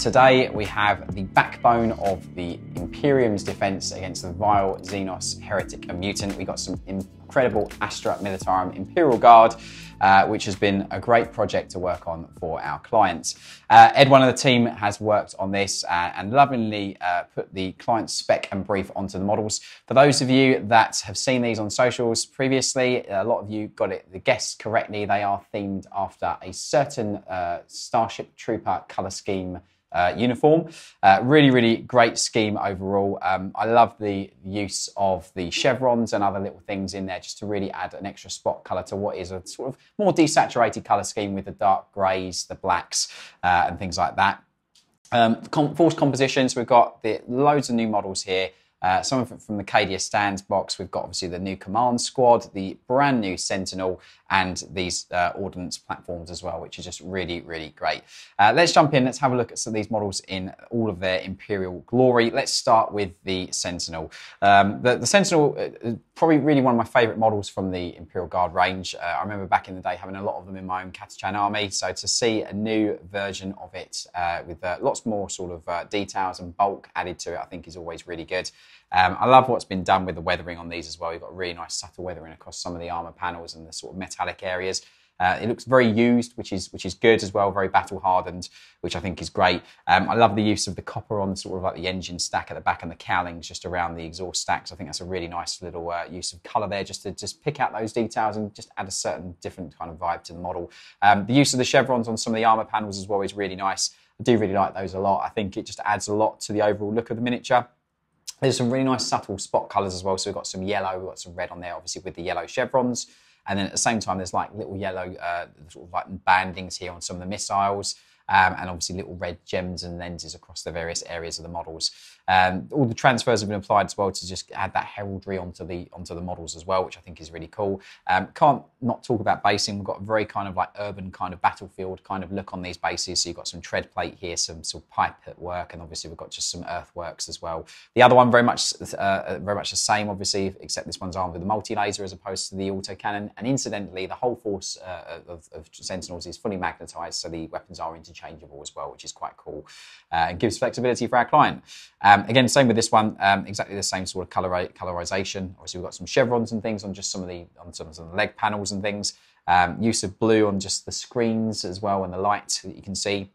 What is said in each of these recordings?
today we have the backbone of the Imperium's defense against the vile Xenos heretic and mutant. We got some incredible Astra Militarum Imperial Guard, uh, which has been a great project to work on for our clients. Uh, Ed, one of the team, has worked on this uh, and lovingly uh, put the client spec and brief onto the models. For those of you that have seen these on socials previously, a lot of you got it the guessed correctly. They are themed after a certain uh, Starship Trooper color scheme uh, uniform. Uh, really, really great scheme overall. Um, I love the use of the chevrons and other little things in there just to really add an extra spot colour to what is a sort of more desaturated colour scheme with the dark greys, the blacks, uh, and things like that. Um, com- compositions, we've got the, loads of new models here. Uh, some of it from the Cadia stands box. We've got obviously the new command squad, the brand new Sentinel, and these uh, ordnance platforms as well, which is just really, really great. Uh, let's jump in. Let's have a look at some of these models in all of their Imperial glory. Let's start with the Sentinel. Um, the, the, Sentinel uh, is probably really one of my favourite models from the Imperial Guard range. Uh, I remember back in the day having a lot of them in my own Catachan army. So to see a new version of it uh, with lots more sort of details and bulk added to it, I think is always really good. Um, I love what's been done with the weathering on these as well. You've got really nice subtle weathering across some of the armor panels and the sort of metallic areas. Uh, it looks very used, which is which is good as well, very battle hardened, which I think is great. Um, I love the use of the copper on sort of like the engine stack at the back and the cowlings just around the exhaust stacks. I think that's a really nice little uh, use of colour there, just to just pick out those details and just add a certain different kind of vibe to the model. Um, the use of the chevrons on some of the armour panels as well is really nice. I do really like those a lot. I think it just adds a lot to the overall look of the miniature. There's some really nice subtle spot colours as well. So we've got some yellow, we've got some red on there, obviously with the yellow chevrons. And then at the same time, there's like little yellow uh, sort of like bandings here on some of the missiles um, and obviously little red gems and lenses across the various areas of the models. Um, all the transfers have been applied as well to just add that heraldry onto the onto the models as well, which I think is really cool. Um, can't not talk about basing. We've got a very kind of like urban kind of battlefield kind of look on these bases. So you've got some tread plate here, some sort of pipe at work, and obviously we've got just some earthworks as well. The other one very much uh, very much the same, obviously, except this one's armed with a multi laser as opposed to the auto cannon. And incidentally, the whole force uh, of, of Sentinels is fully magnetized, so the weapons are interchangeable as well, which is quite cool uh, and gives flexibility for our client. Um, again, same with this one, um, exactly the same sort of color, colorization. Obviously, we've got some chevrons and things on just some of the on some of the leg panels and things. Um, use of blue on just the screens as well and the light that you can see.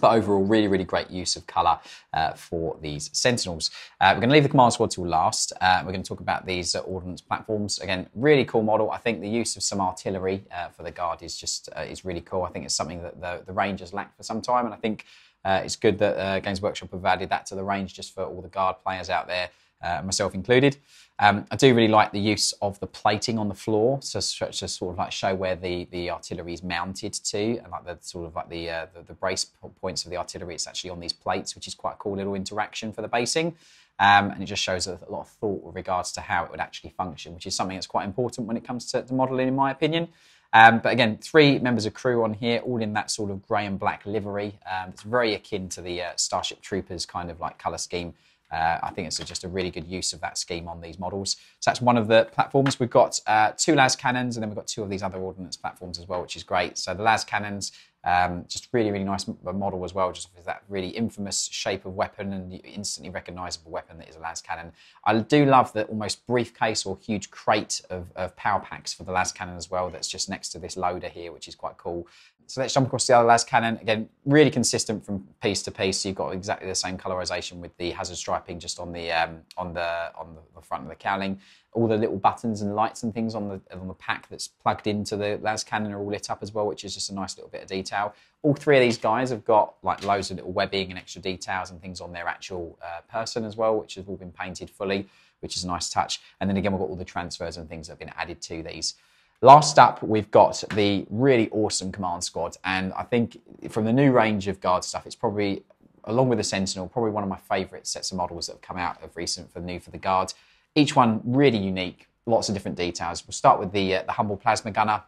But overall, really, really great use of colour uh, for these Sentinels. Uh, we're going to leave the command squad till last. Uh, we're going to talk about these uh, ordnance platforms. Again, really cool model. I think the use of some artillery uh, for the guard is just uh, is really cool. I think it's something that the, the Rangers lacked for some time, and I think it's good that Games Workshop have added that to the range just for all the guard players out there, uh, myself included. Um, I do really like the use of the plating on the floor, so to sort of like show where the, the artillery is mounted to, and like the sort of like the, uh, the, the brace points of the artillery. It's actually on these plates, which is quite a cool little interaction for the basing. Um, and it just shows a, lot of thought with regards to how it would actually function, which is something that's quite important when it comes to, to modelling, in my opinion. Um, but again, three members of crew on here, all in that sort of grey and black livery. Um, it's very akin to the uh, Starship Troopers kind of like colour scheme. Uh, I think it's just a really good use of that scheme on these models. So that's one of the platforms. We've got uh, two las cannons, and then we've got two of these other ordnance platforms as well, which is great. So the las cannons um, just really, really nice model as well, just that really infamous shape of weapon and instantly recognizable weapon that is a las cannon. I do love the almost briefcase or huge crate of, of power packs for the las cannon as well that's just next to this loader here, which is quite cool. So let's jump across the other las cannon. Again, really consistent from piece to piece. So you've got exactly the same colorization with the hazard striping just on the um, on the on the front of the cowling. All the little buttons and lights and things on the on the pack that's plugged into the las cannon are all lit up as well, which is just a nice little bit of detail. All three of these guys have got like loads of little webbing and extra details and things on their actual uh, person as well, which has all been painted fully, which is a nice touch. And then again, we've got all the transfers and things that have been added to these. Last up, we've got the really awesome Command Squad. And I think from the new range of Guard stuff, it's probably, along with the Sentinel, probably one of my favourite sets of models that have come out of recent for new for the Guard. Each one really unique, lots of different details. We'll start with the, uh, the Humble Plasma Gunner.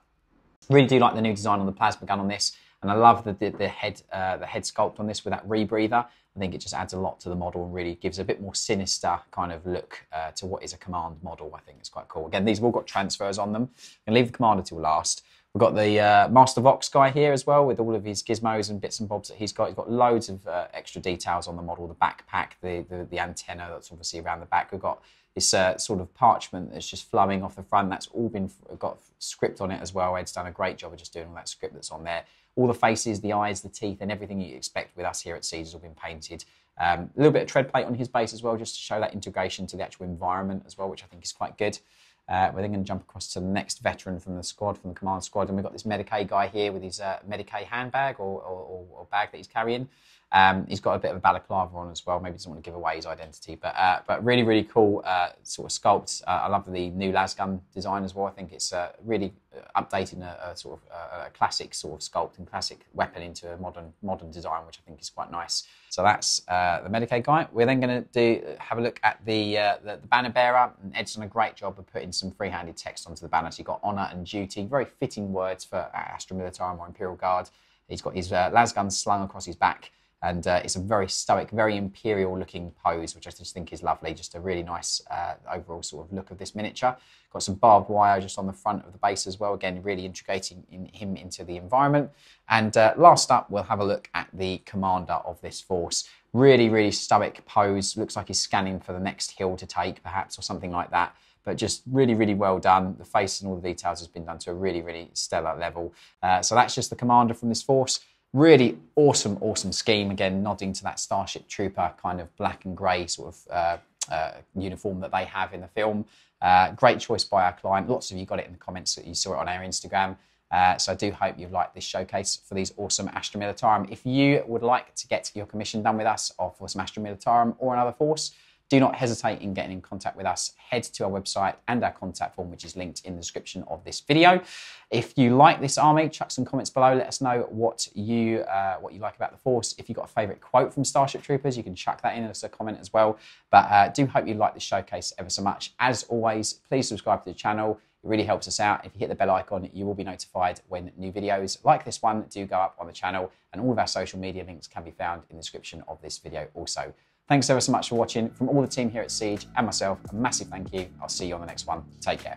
Really do like the new design on the plasma gun on this. And I love the, the, the head uh, the head sculpt on this with that rebreather. I think it just adds a lot to the model and really gives a bit more sinister kind of look uh, to what is a command model. I think it's quite cool. Again, these have all got transfers on them. I'm to leave the commander till last. We've got the uh, Master Vox guy here as well with all of his gizmos and bits and bobs that he's got. He's got loads of uh, extra details on the model, the backpack, the, the, the antenna that's obviously around the back. We've got this uh, sort of parchment that's just flowing off the front. That's all been got script on it as well. Ed's done a great job of just doing all that script that's on there. All the faces, the eyes, the teeth, and everything you expect with us here at has all been painted. Um, a little bit of tread plate on his base as well, just to show that integration to the actual environment as well, which I think is quite good. Uh, we're then going to jump across to the next veteran from the squad, from the command squad, and we've got this Medicae guy here with his uh, Medicae handbag or, or, or, bag that he's carrying. Um, he's got a bit of a balaclava on as well. Maybe doesn't want to give away his identity, but uh, but really really cool uh, sort of sculpt. Uh, I love the new lasgun design as well. I think it's uh, really updating a, a sort of uh, a classic sort of sculpt and classic weapon into a modern modern design, which I think is quite nice. So that's the Medicae guy. We're then going to do have a look at the, the, the banner bearer. And Ed's done a great job of putting some free-handed text onto the banner. So you've got honour and duty, very fitting words for Astra Militarum or Imperial Guard. He's got his uh, lasgun slung across his back and uh, it's a very stoic, very imperial looking pose, which I just think is lovely. Just a really nice uh, overall sort of look of this miniature. Got some barbed wire just on the front of the base as well. Again, really integrating in him into the environment. And uh, last up, we'll have a look at the commander of this force. Really, really stoic pose. Looks like he's scanning for the next hill to take, perhaps, or something like that but just really, really well done. The face and all the details has been done to a really, really stellar level. Uh, so that's just the commander from this force. Really awesome, awesome scheme. Again, nodding to that Starship Trooper kind of black and grey sort of uh, uh, uniform that they have in the film. Uh, great choice by our client. Lots of you got it in the comments that you saw it on our Instagram. Uh, so I do hope you've liked this showcase for these awesome Astra Militarum. If you would like to get your commission done with us or for some Astra Militarum or another force, do not hesitate in getting in contact with us. Head to our website and our contact form, which is linked in the description of this video. If you like this army, chuck some comments below. Let us know what you uh, what you like about the force. If you've got a favourite quote from Starship Troopers, you can chuck that in as a comment as well. But uh, do hope you like this showcase ever so much. As always, please subscribe to the channel. It really helps us out. If you hit the bell icon, you will be notified when new videos like this one do go up on the channel. And all of our social media links can be found in the description of this video also. Thanks ever so much for watching. From all the team here at Siege and myself, a massive thank you. I'll see you on the next one. Take care.